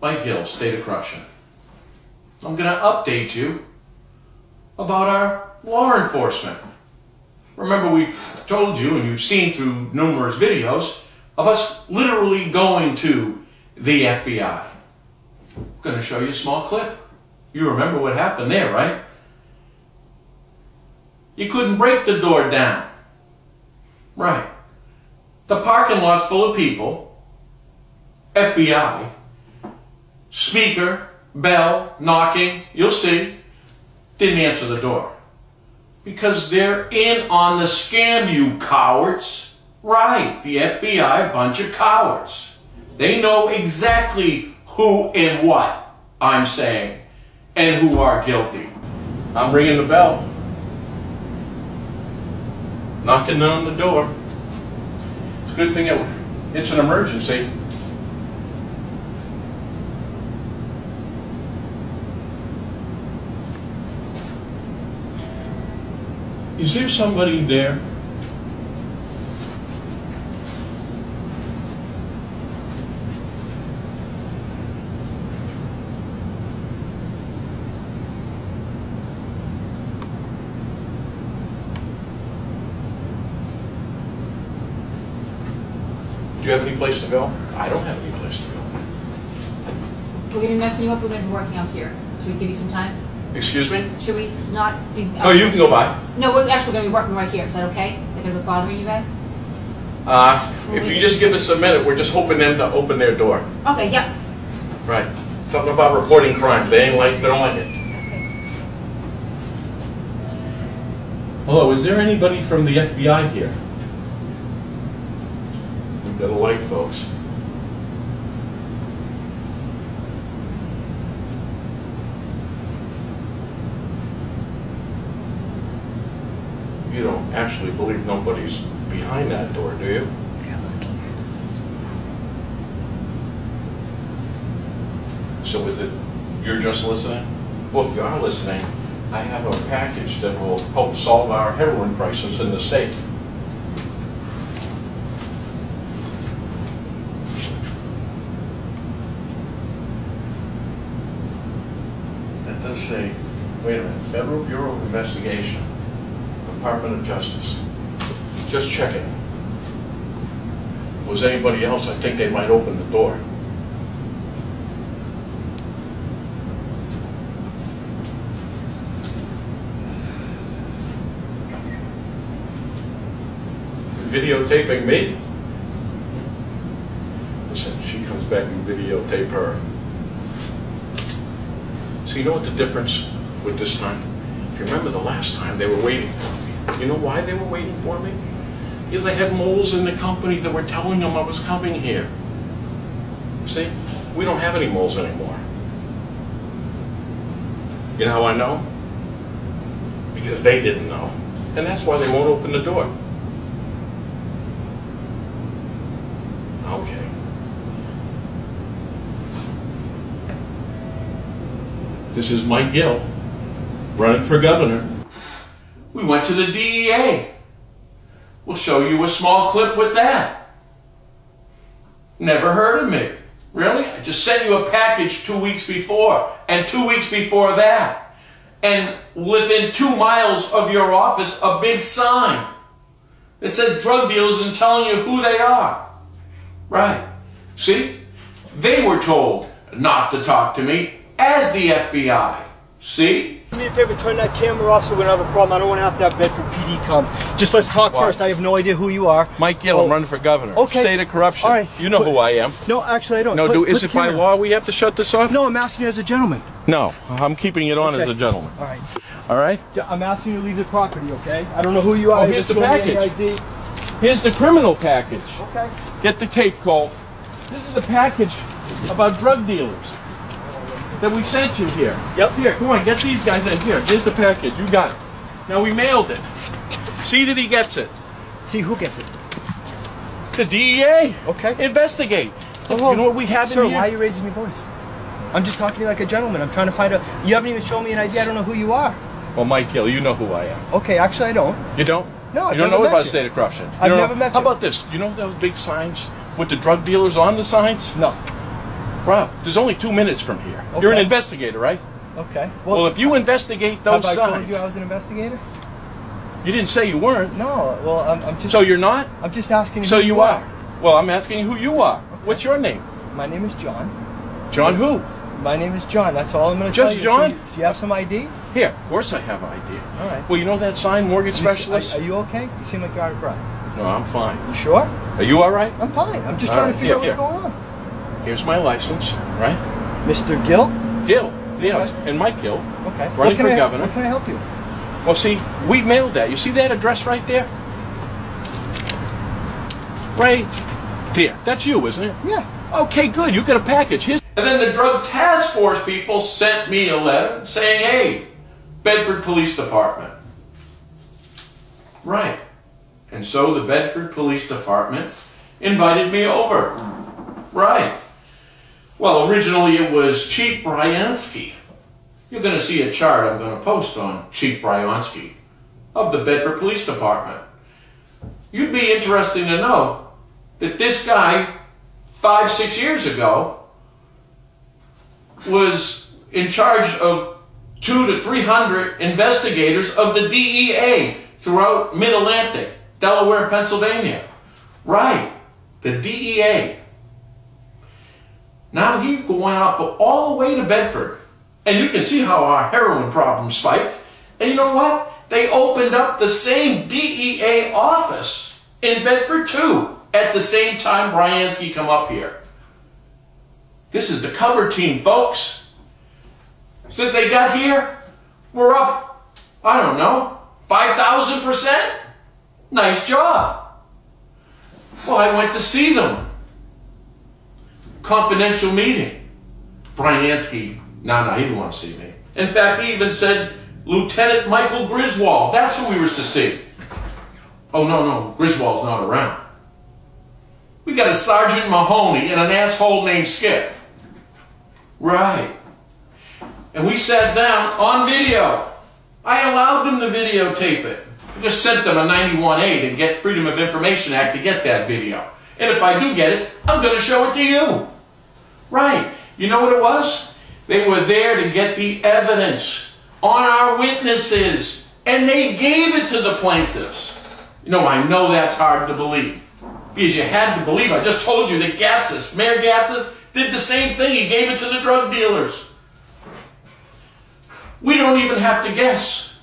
Mike Gill, State of Corruption. I'm going to update you about our law enforcement. Remember, we told you, and you've seen through numerous videos, of us literally going to the FBI. I'm going to show you a small clip. You remember what happened there, right? You couldn't break the door down. Right. The parking lot's full of people. FBI. Speaker, bell, knocking, you'll see. Didn't answer the door. Because they're in on the scam, you cowards. Right, the FBI, bunch of cowards. They know exactly who and what I'm saying and who are guilty. I'm ringing the bell. Knocking on the door. It's a good thing it, it's an emergency. Is there somebody there? Do you have any place to go? I don't have any place to go. We're gonna mess you up, we're gonna be working out here. Should we give you some time? Excuse me? Should we not be? Oh, you can go by. No, we're actually gonna be working right here, is that okay? Is that gonna be bothering you guys? Uh, if you just give us a minute, we're just hoping them to open their door. Okay, yep. Right. Something about reporting crime. They ain't like, they don't like it. Hello, is there anybody from the FBI here? We've got a light, folks. You don't actually believe nobody's behind that door, do you? So is it, you're just listening? Well, if you are listening, I have a package that will help solve our heroin crisis in the state. That does say, wait a minute, Federal Bureau of Investigation, Department of Justice. Just checking. If it was anybody else, I think they might open the door. videotaping me. Listen, she comes back and videotape her. So you know what the difference with this time? If you remember the last time, they were waiting for me. You know why they were waiting for me? Because they had moles in the company that were telling them I was coming here. See, we don't have any moles anymore. You know how I know? Because they didn't know. And that's why they won't open the door. Okay. This is Mike Gill, running for governor. We went to the DEA. We'll show you a small clip with that. Never heard of me. Really? I just sent you a package two weeks before, and two weeks before that. And within two miles of your office, a big sign that said drug dealers and telling you who they are. Right. See? They were told not to talk to me as the FBI. See? Do me a favor, turn that camera off so we don't have a problem. I don't want to have to have Bedford PD come. Just let's talk Why? first. I have no idea who you are. Mike Gill, Oh. Running for governor. Okay. State of corruption. All right. You know who I am. No, actually, I don't. No, Put- do, is it by camera- law we have to shut this off? No, I'm asking you as a gentleman. No, I'm keeping it on Okay. as a gentleman. All right. All right? I'm asking you to leave the property, okay? I don't know who you oh, are. Oh, here's the show me any package. ID. Here's the criminal package. Okay. Get the tape, Cole. This is a package about drug dealers that we sent you here. Yep. Here, come on, get these guys in here. Here's the package. You got it. Now we mailed it. See that he gets it. See who gets it. The DEA. Okay. Investigate. Oh, you know what we have Sir, in here? why are you raising your voice? I'm just talking to you like a gentleman. I'm trying to find out. You haven't even shown me an ID. I don't know who you are. Well, Mike Gill, you know who I am. Okay, actually, I don't. You don't? No, I've you don't know about you. the state of corruption. You I've don't never know- met How about this? You know those big signs with the drug dealers on the signs? No. Rob, there's only two minutes from here. You're an investigator, right? Okay. Well, if you investigate those have I told you I was an investigator? you didn't say you weren't. No. Well, I'm, I'm just. So you're not? I'm just asking. So who you are. Well, I'm asking who you are. What's your name? My name is John. John who? My name is John. That's all I'm going to Just tell you. Just John? Do you, do you have some ID? Here, of course I have an idea. All right. Well, you know that sign, mortgage You specialist? Are, are you okay? You seem like you're out of breath. no, I'm fine. You sure? Are you all right? I'm fine. I'm just All trying right, to figure here, out what's going on. Here's my license, right? Mr. Gill? Gill. Yeah, Okay. and Mike Gill. Okay. Running for I, governor. What can I help you? Well, see, we mailed that. You see that address right there? Right here. That's you, isn't it? Yeah. Okay, good. You got a package. Here's and then the drug task force people sent me a letter saying, hey, Bedford Police Department. Right. And so the Bedford Police Department invited me over. Right. Well, originally it was Chief Bryfonski. You're going to see a chart I'm going to post on Chief Bryfonski of the Bedford Police Department. You'd be interested to know that this guy, five, six years ago, was in charge of two to three hundred investigators of the DEA throughout Mid Atlantic, Delaware, Pennsylvania. Right, the DEA. Now he's going up all the way to Bedford. And you can see how our heroin problem spiked. And you know what? They opened up the same DEA office in Bedford too at the same time Bryfonski come up here. This is the cover team, folks. Since they got here, we're up, I don't know, 5,000%? Nice job. Well, I went to see them. Confidential meeting. Bryfonski, no, no, he didn't want to see me. In fact, he even said Lieutenant Michael Griswold. That's who we were to see. Oh, no, no, Griswold's not around. We got a Sergeant Mahoney and an asshole named Skip. Right. And we sat down on video. I allowed them to videotape it. I just sent them a 91A to get Freedom of Information Act to get that video. And if I do get it, I'm going to show it to you. Right. You know what it was? They were there to get the evidence on our witnesses. And they gave it to the plaintiffs. You know, I know that's hard to believe. Because you had to believe. I just told you that Gatsas, Mayor Gatsas, did the same thing. He gave it to the drug dealers. We don't even have to guess.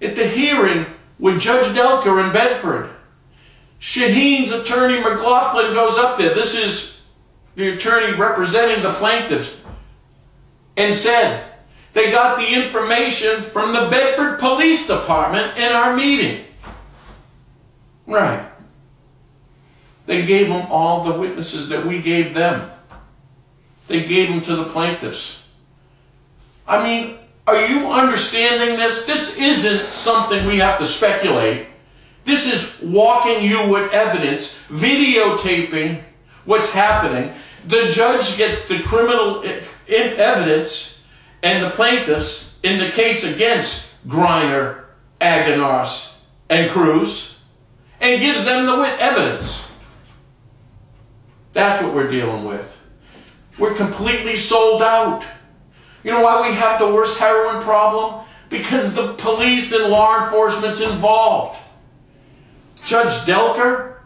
At the hearing with Judge Delker in Bedford, Shaheen's attorney McLaughlin goes up there. This is the attorney representing the plaintiffs. And said, they got the information from the Bedford Police Department in our meeting. Right. They gave them all the witnesses that we gave them. They gave them to the plaintiffs. I mean, are you understanding this? This isn't something we have to speculate. This is walking you with evidence, videotaping what's happening. The judge gets the criminal eh, e- evidence and the plaintiffs in the case against Griner, Aganos, and Cruz and gives them the evidence. That's what we're dealing with. We're completely sold out. You know why we have the worst heroin problem? Because the police and law enforcement's involved. Judge Delker,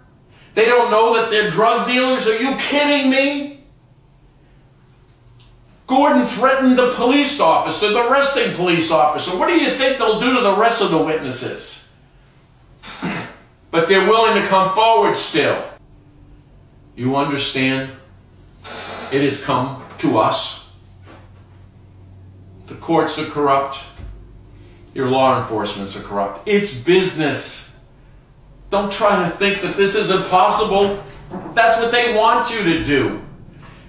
they don't know that they're drug dealers? Are you kidding me? Gordon threatened the police officer, the arresting police officer. What do you think they'll do to the rest of the witnesses? but they're willing to come forward still. You understand? It has come to us. The courts are corrupt. Your law enforcements are corrupt. It's business. Don't try to think that this is impossible. That's what they want you to do.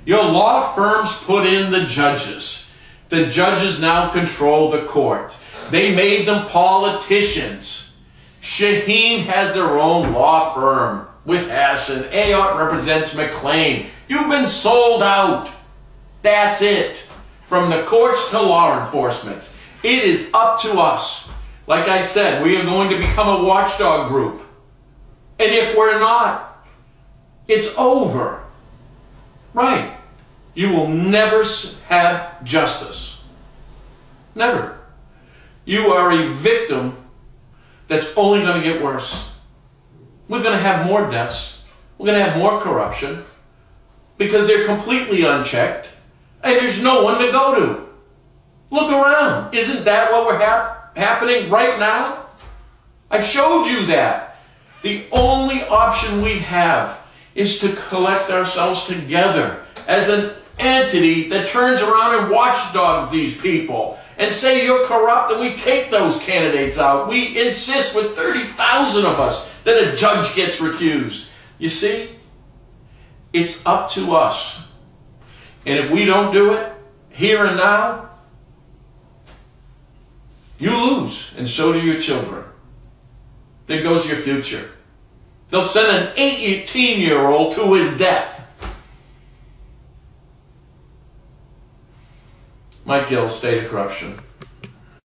Your law firms put in the judges. The judges now control the court. They made them politicians. Shaheen has their own law firm with Hassan. Ayotte represents McLane. You've been sold out. That's it. From the courts to law enforcement. It is up to us. Like I said, we are going to become a watchdog group. And if we're not, it's over. Right. you will never have justice. Never. You are a victim that's only going to get worse. We're going to have more deaths. We're going to have more corruption because they're completely unchecked and there's no one to go to. Look around. Isn't that what we're hap- happening right now? I showed you that. The only option we have is to collect ourselves together as an entity that turns around and watchdogs these people and say you're corrupt and we take those candidates out. We insist with 30,000 of us that a judge gets recused. You see? It's up to us. And if we don't do it here and now, you lose, and so do your children. There goes your future. They'll send an 18 year old to his death. Mike Gill, State of Corruption.